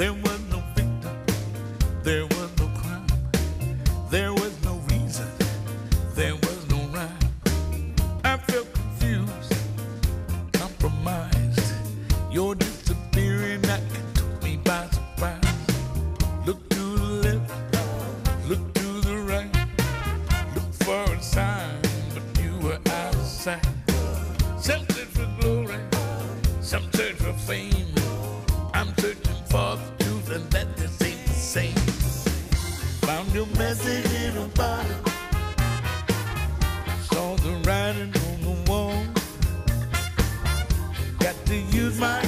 There was no victim, there was no crime, there was no reason, there was no rhyme. I felt confused, compromised. Your disappearing act took me by surprise. Look to the left, look to the right, look for a sign, but you were out of sight. Some search for glory, some search for fame forth to the letters ain't the same. Found your message in a bottle. Saw the writing on the wall. Got to use my